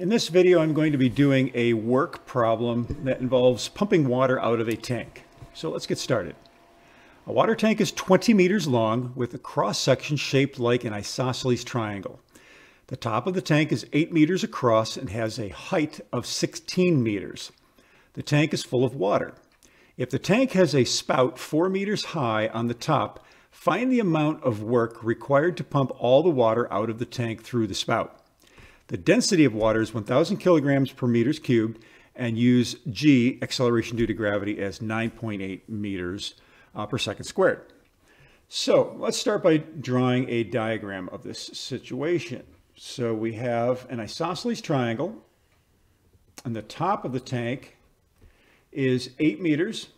In this video, I'm going to be doing a work problem that involves pumping water out of a tank. So let's get started. A water tank is 20 meters long with a cross section shaped like an isosceles triangle. The top of the tank is 8 meters across and has a height of 16 meters. The tank is full of water. If the tank has a spout 4 meters high on the top, find the amount of work required to pump all the water out of the tank through the spout. The density of water is 1,000 kilograms per meters cubed and use g, acceleration due to gravity, as 9.8 meters uh, per second squared. So let's start by drawing a diagram of this situation. So we have an isosceles triangle and the top of the tank is 8 meters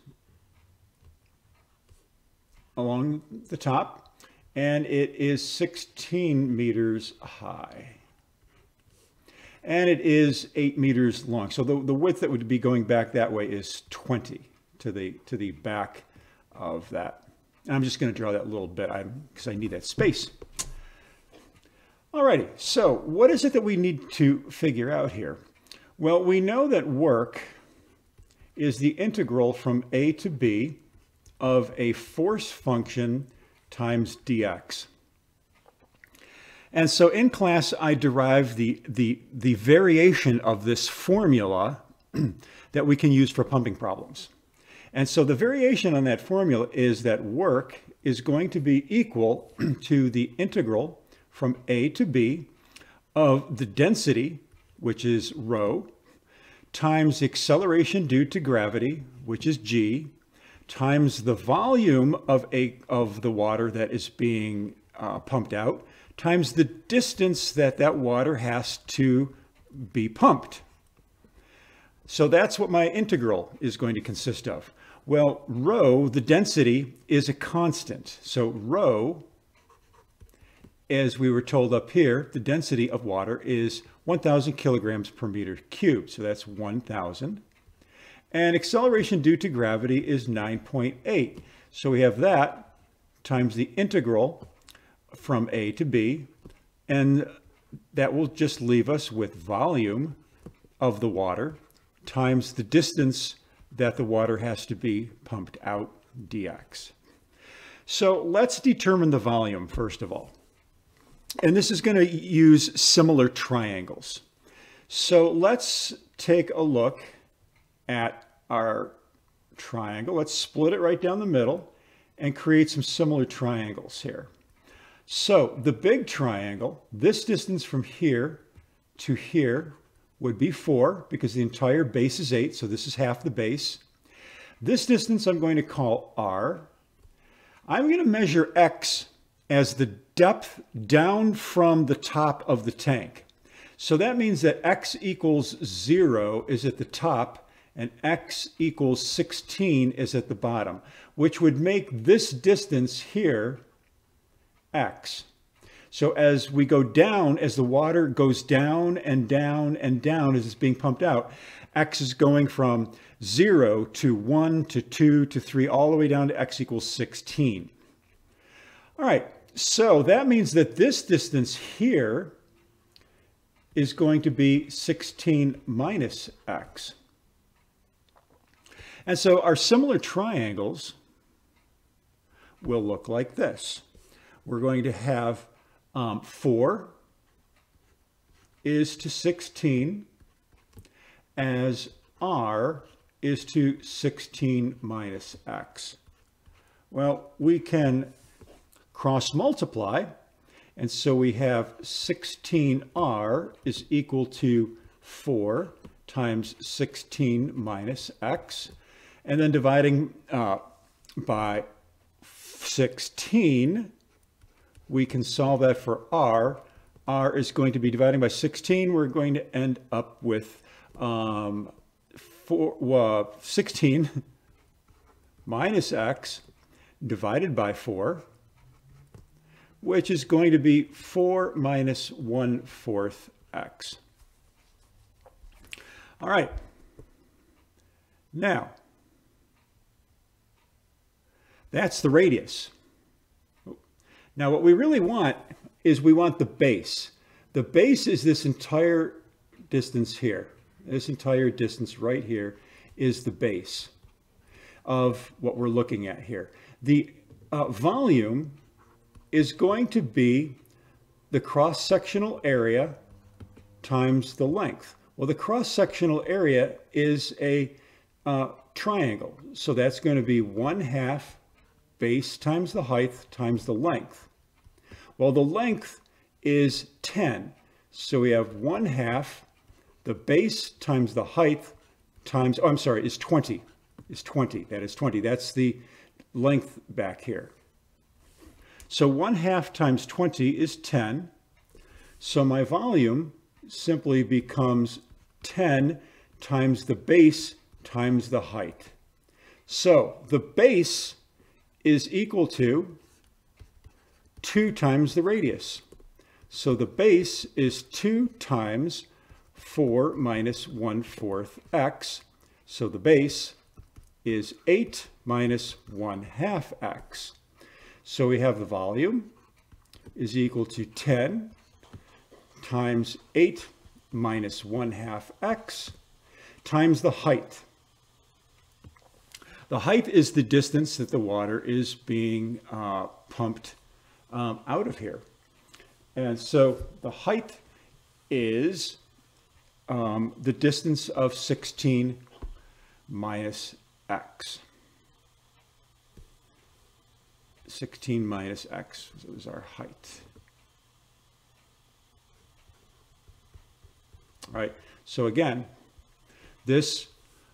along the top and it is 16 meters high and it is eight meters long. So the, the width that would be going back that way is 20 to the, to the back of that. And I'm just going to draw that little bit because I, I need that space. Alrighty, so what is it that we need to figure out here? Well, we know that work is the integral from a to b of a force function times dx. And so in class, I derived the, the, the variation of this formula that we can use for pumping problems. And so the variation on that formula is that work is going to be equal to the integral from A to B of the density, which is rho, times acceleration due to gravity, which is g, times the volume of, a, of the water that is being uh, pumped out, times the distance that that water has to be pumped. So that's what my integral is going to consist of. Well, rho, the density, is a constant. So rho, as we were told up here, the density of water is 1,000 kilograms per meter cubed. So that's 1,000. And acceleration due to gravity is 9.8. So we have that times the integral from A to B, and that will just leave us with volume of the water times the distance that the water has to be pumped out dx. So let's determine the volume first of all. And this is going to use similar triangles. So let's take a look at our triangle. Let's split it right down the middle and create some similar triangles here. So the big triangle, this distance from here to here would be 4 because the entire base is 8, so this is half the base. This distance I'm going to call r. I'm going to measure x as the depth down from the top of the tank. So that means that x equals 0 is at the top and x equals 16 is at the bottom, which would make this distance here x. So as we go down, as the water goes down and down and down as it's being pumped out, x is going from 0 to 1 to 2 to 3, all the way down to x equals 16. All right, so that means that this distance here is going to be 16 minus x. And so our similar triangles will look like this we're going to have um, 4 is to 16 as r is to 16 minus x. Well, we can cross multiply, and so we have 16r is equal to 4 times 16 minus x, and then dividing uh, by 16 we can solve that for r. r is going to be dividing by 16. We're going to end up with um, four, uh, 16 minus x divided by 4, which is going to be 4 minus 1 fourth x. All right. Now, that's the radius. Now what we really want is we want the base. The base is this entire distance here, this entire distance right here is the base of what we're looking at here. The uh, volume is going to be the cross-sectional area times the length. Well, the cross-sectional area is a uh, triangle. So that's going to be 1 half base times the height times the length. Well, the length is 10. So we have 1 half the base times the height times, oh, I'm sorry, is 20. Is 20. That is 20. That's the length back here. So 1 half times 20 is 10. So my volume simply becomes 10 times the base times the height. So the base is equal to 2 times the radius. So the base is 2 times 4 minus 1 fourth x. So the base is 8 minus 1 half x. So we have the volume is equal to 10 times 8 minus 1 half x times the height. The height is the distance that the water is being uh, pumped um, out of here. And so the height is um, the distance of 16 minus x. 16 minus x is our height. All right, so again, this,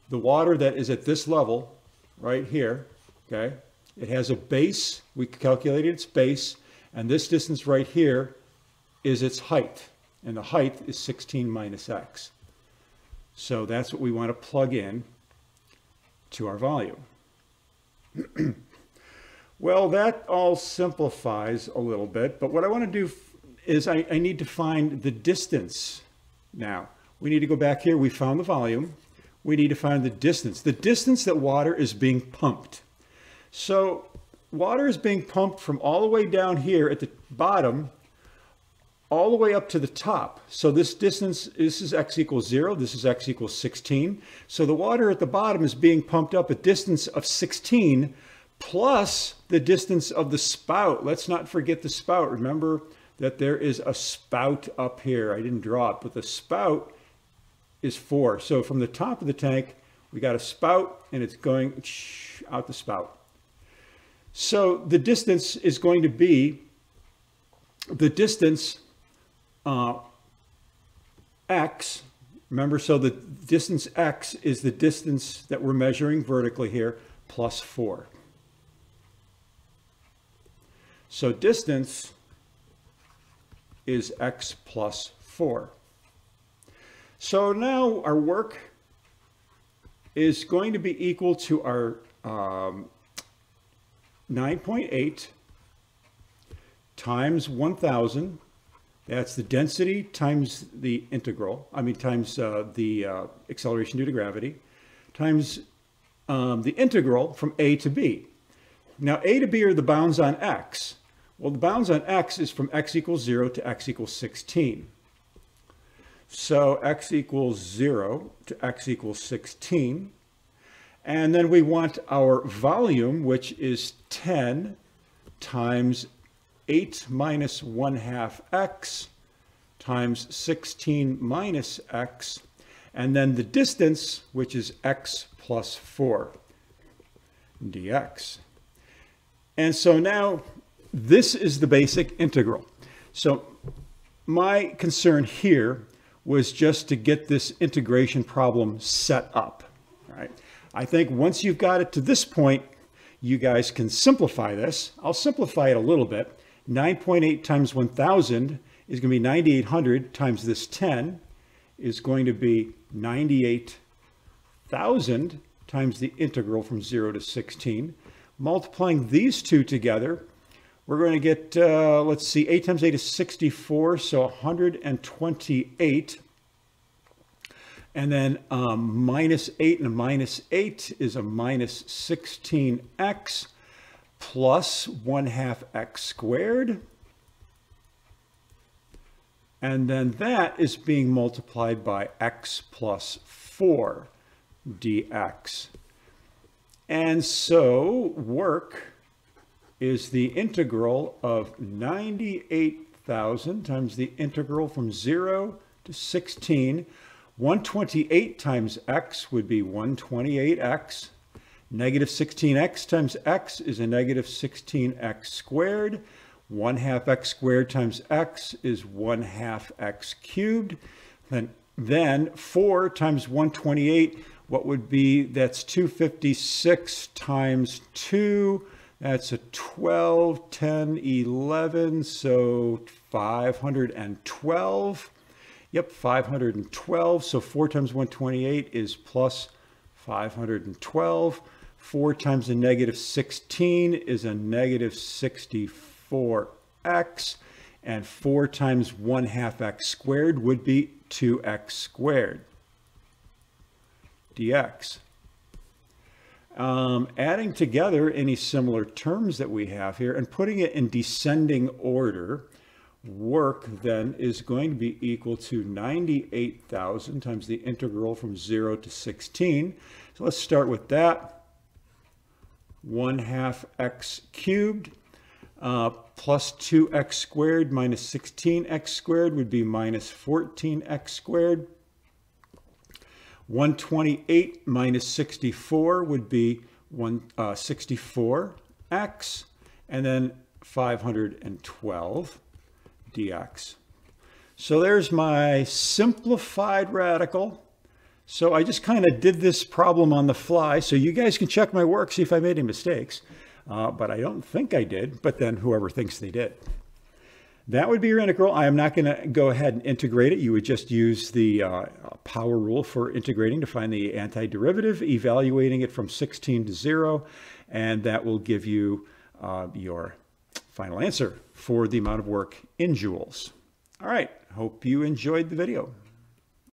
the water that is at this level right here, okay, it has a base, we calculated its base, and this distance right here is its height, and the height is 16 minus x. So that's what we want to plug in to our volume. well, that all simplifies a little bit, but what I want to do is I, I need to find the distance now. We need to go back here. We found the volume. We need to find the distance, the distance that water is being pumped. So water is being pumped from all the way down here at the bottom all the way up to the top. So this distance, this is x equals 0, this is x equals 16. So the water at the bottom is being pumped up a distance of 16 plus the distance of the spout. Let's not forget the spout. Remember that there is a spout up here. I didn't draw it, but the spout is 4. So from the top of the tank, we got a spout and it's going out the spout. So the distance is going to be the distance uh, x, remember, so the distance x is the distance that we're measuring vertically here, plus 4. So distance is x plus 4. So now our work is going to be equal to our um, 9.8 times 1,000 that's the density times the integral, I mean, times uh, the uh, acceleration due to gravity, times um, the integral from a to b. Now, a to b are the bounds on x. Well, the bounds on x is from x equals 0 to x equals 16. So x equals 0 to x equals 16. And then we want our volume, which is 10 times 8 minus 1 half x times 16 minus x, and then the distance, which is x plus 4 dx. And so now this is the basic integral. So my concern here was just to get this integration problem set up, right? I think once you've got it to this point, you guys can simplify this. I'll simplify it a little bit. 9.8 times 1,000 is going to be 9,800 times this 10 is going to be 98,000 times the integral from 0 to 16. Multiplying these two together, we're going to get, uh, let's see, 8 times 8 is 64, so 128. And then um, minus 8 and a minus 8 is a minus 16x plus 1 half x squared And then that is being multiplied by x plus 4 dx. And so work is the integral of 98,000 times the integral from 0 to 16. 128 times x would be 128x. Negative 16x times x is a negative 16x squared. 1 half x squared times x is 1 half x cubed. Then, then 4 times 128, what would be, that's 256 times 2. That's a 12, 10, 11, so 512. Yep, 512. So 4 times 128 is plus 512. 4 times a negative 16 is a negative 64x. And 4 times 1 half x squared would be 2x squared dx. Um, adding together any similar terms that we have here and putting it in descending order, work then is going to be equal to 98,000 times the integral from 0 to 16. So let's start with that. 1 half x cubed uh, plus 2x squared minus 16x squared would be minus 14x squared. 128 minus 64 would be one, uh, 64x, and then 512 dx. So there's my simplified radical. So I just kind of did this problem on the fly. So you guys can check my work, see if I made any mistakes. Uh, but I don't think I did, but then whoever thinks they did. That would be your integral. I am not going to go ahead and integrate it. You would just use the uh, power rule for integrating to find the antiderivative, evaluating it from 16 to 0, and that will give you uh, your final answer for the amount of work in joules. All right, hope you enjoyed the video.